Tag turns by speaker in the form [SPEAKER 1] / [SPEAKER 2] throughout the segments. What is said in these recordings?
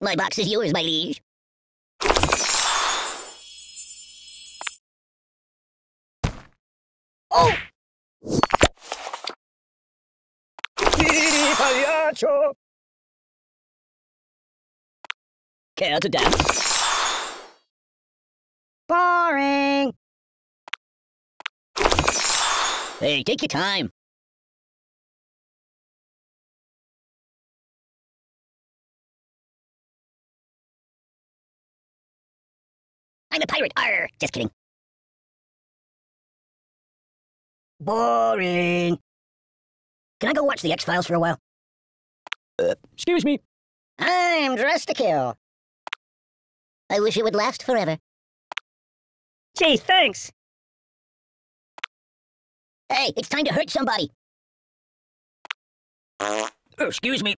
[SPEAKER 1] My box is yours, my liege.
[SPEAKER 2] Oh! Pagliaccio!
[SPEAKER 1] Care to dance?
[SPEAKER 2] Boring!
[SPEAKER 1] Hey, take your time. I'm a pirate. Arr, just kidding.
[SPEAKER 2] Boring!
[SPEAKER 1] Can I go watch the X-Files for a while?
[SPEAKER 2] Uh, excuse me.
[SPEAKER 1] I'm dressed to kill. I wish it would last forever.
[SPEAKER 2] Gee, thanks!
[SPEAKER 1] Hey, it's time to hurt somebody.
[SPEAKER 2] Oh, excuse me.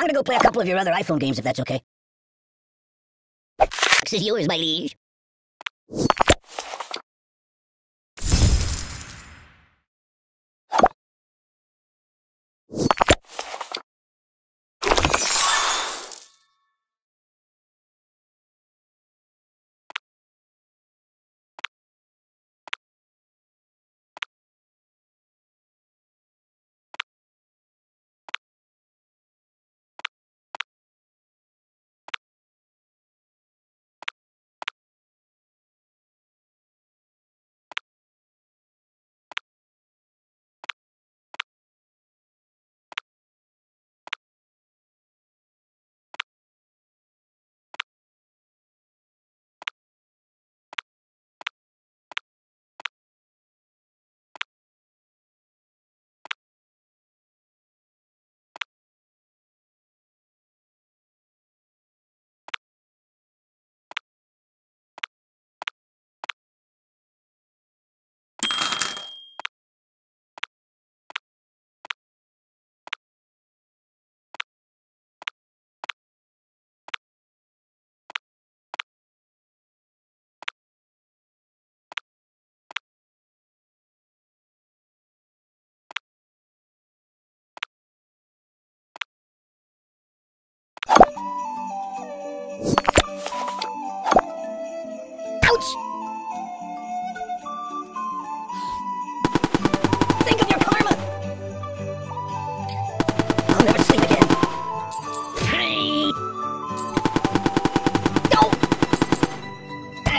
[SPEAKER 1] I'm gonna go play a couple of your other iPhone games if that's okay. This is yours, my liege.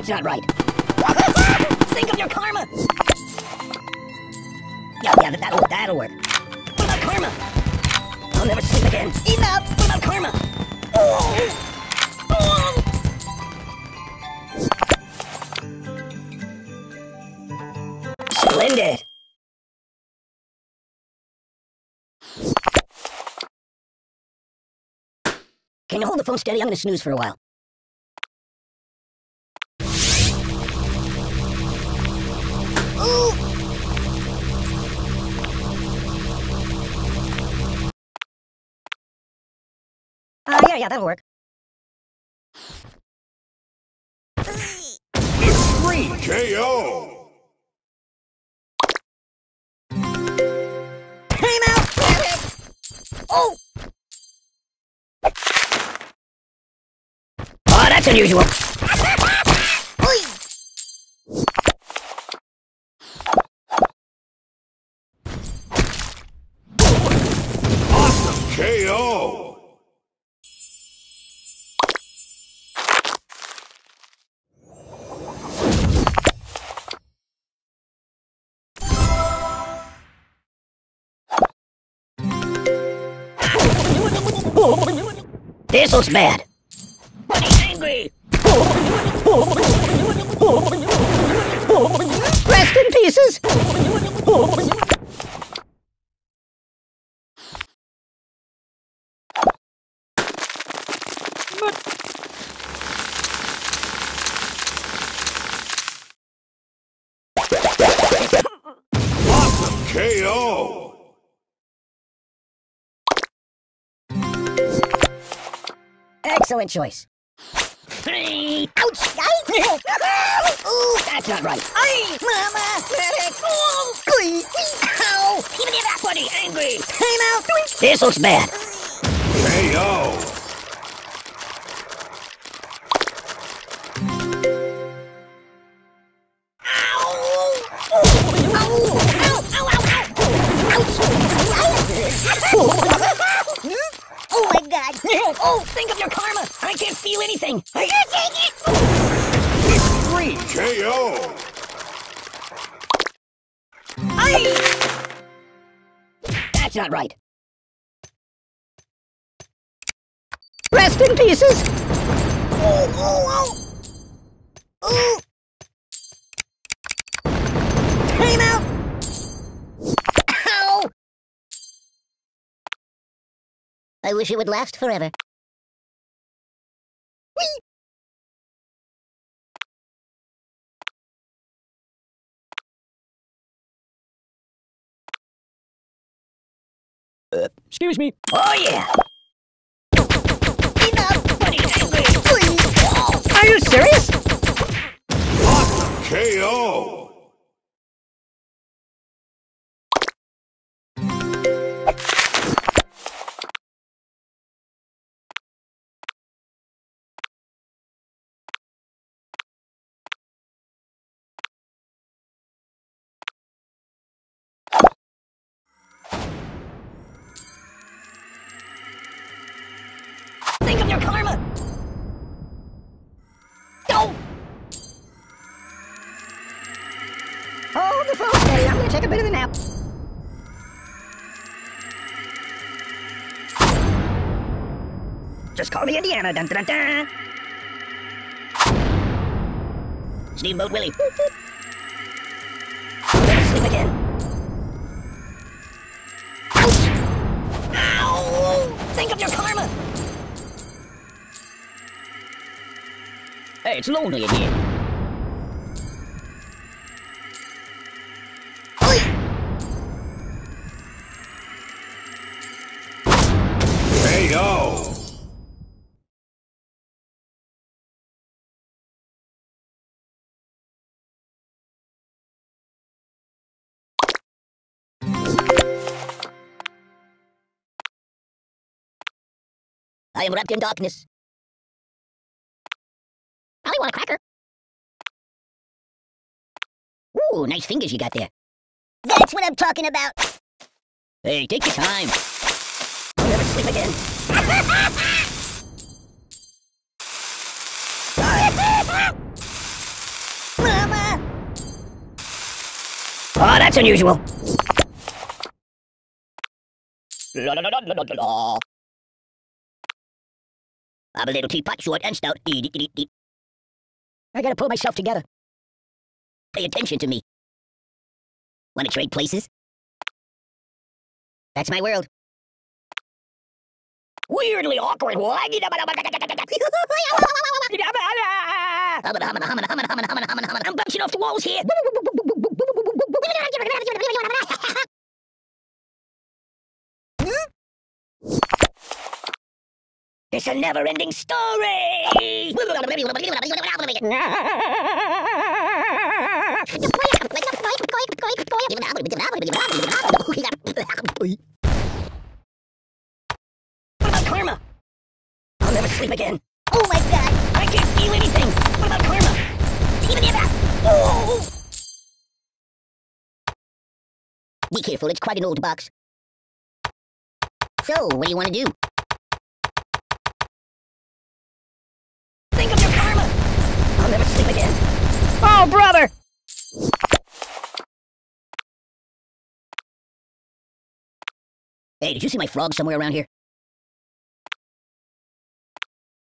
[SPEAKER 1] That's not right. Think of your karma! Yeah, yeah, that'll, that'll work. What about karma? I'll never sleep again. Enough! What about karma? Splendid! Can you hold the phone steady? I'm gonna snooze for a while. Yeah, yeah, that'll work.
[SPEAKER 3] Extreme KO!
[SPEAKER 1] Time out! It! Oh! Oh, that's unusual. This looks bad. Angry. Rest in pieces.
[SPEAKER 3] Awesome KO!
[SPEAKER 1] Excellent choice. Ouch!
[SPEAKER 2] Ooh, that's not right. Aye, Mama, medic. Oh, please. Ow.
[SPEAKER 1] Even if that buddy angry.
[SPEAKER 2] Time out.
[SPEAKER 1] This looks bad.
[SPEAKER 4] KO.
[SPEAKER 2] Oh
[SPEAKER 1] That's not right. Rest in pieces.
[SPEAKER 2] Oh, oh, oh. Ooh. Time out. Ow. I wish it would last forever.
[SPEAKER 1] Excuse me. Oh, yeah.
[SPEAKER 2] Enough.
[SPEAKER 1] Buddy angry.
[SPEAKER 2] Please.
[SPEAKER 1] Are you serious?
[SPEAKER 4] Awesome KO.
[SPEAKER 1] Karma. Go. Hold oh, the phone steady. I'm gonna take a bit of a nap. Just call me Indiana. Dun dun dun. Steamboat Willie. Sleep again. Ouch! Ow! Think of your karma. Hey, it's lonely in here.
[SPEAKER 4] KO.
[SPEAKER 2] I am wrapped in darkness. I want a cracker. Ooh, nice fingers you got there. That's what I'm talking about.
[SPEAKER 1] Hey, take your time. I'll never sleep again.
[SPEAKER 2] Mama!
[SPEAKER 1] Oh, that's unusual. La, la, la. I'm a little teapot, short and stout. Eat, eat, eat, eat. I gotta pull myself together. Pay attention to me. Want to trade places?
[SPEAKER 2] That's my world.
[SPEAKER 1] Weirdly awkward. I'm bouncing off the walls here. It's a never-ending story. What about karma? I'll never sleep again.
[SPEAKER 2] Oh my god!
[SPEAKER 1] I can't feel anything. What about karma? Even if. Oh!
[SPEAKER 2] Be careful, it's quite an old box. So, what do you want to do?
[SPEAKER 1] Oh, brother!
[SPEAKER 2] Hey, did you see my frog somewhere around here?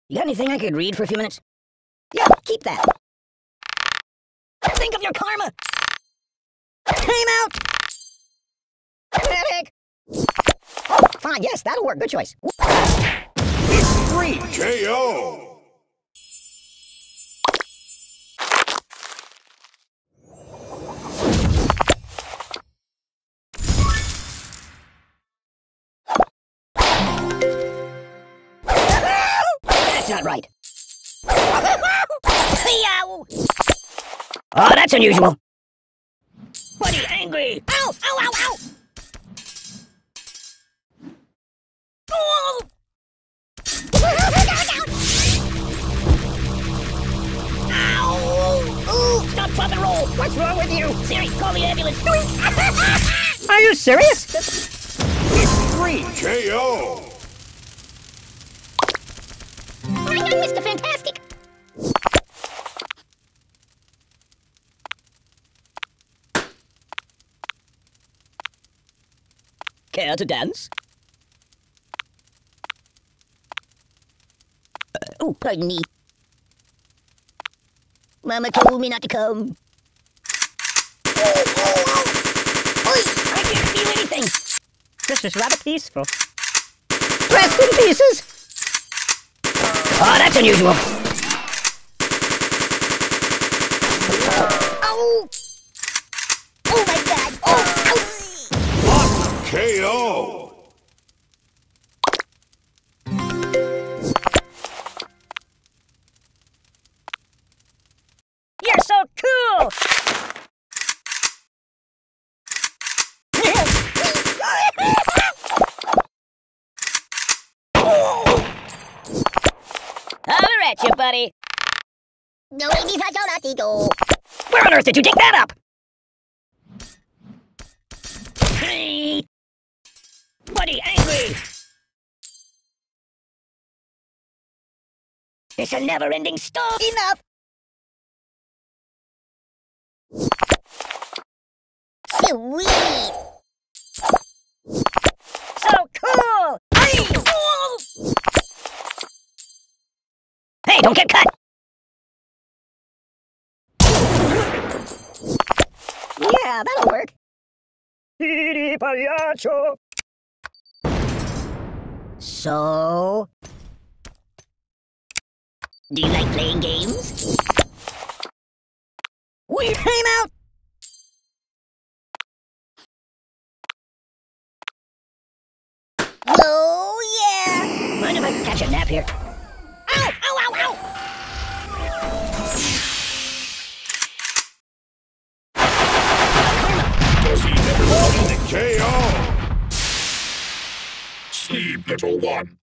[SPEAKER 1] You got anything I could read for a few minutes? Yeah, keep that. Think of your karma. Time out. Medic. Oh, fine. Yes, that'll work. Good choice.
[SPEAKER 4] Three KO.
[SPEAKER 1] That's not right. Oh, that's unusual. Buddy angry. Ow! Ow! Ow! Ow! Oh! Ow! Ooh! Stop, drop, and roll! What's wrong with you? Siri, call the ambulance! Are you serious?
[SPEAKER 4] Three KO.
[SPEAKER 1] Mr. Fantastic! Care to dance? Uh, oh, pardon me. Mama told me not to come. Oh, oh, oh. Oi, I can't feel anything. This is rather peaceful. Pressed in pieces! Oh, that's unusual. Oh! Oh my god! Oh! Ow!
[SPEAKER 4] KO.
[SPEAKER 1] Buddy.
[SPEAKER 2] No, hindi sa siya dito.
[SPEAKER 1] Where on earth did you dig that up? Hey! Buddy, angry! It's a never-ending story.
[SPEAKER 2] Enough! Sweet!
[SPEAKER 1] Don't get cut!
[SPEAKER 2] Yeah, that'll work.
[SPEAKER 1] So? Do you like playing games? We came out!
[SPEAKER 2] Oh, yeah!
[SPEAKER 1] Mind if I catch a nap here?
[SPEAKER 5] Sleep, one.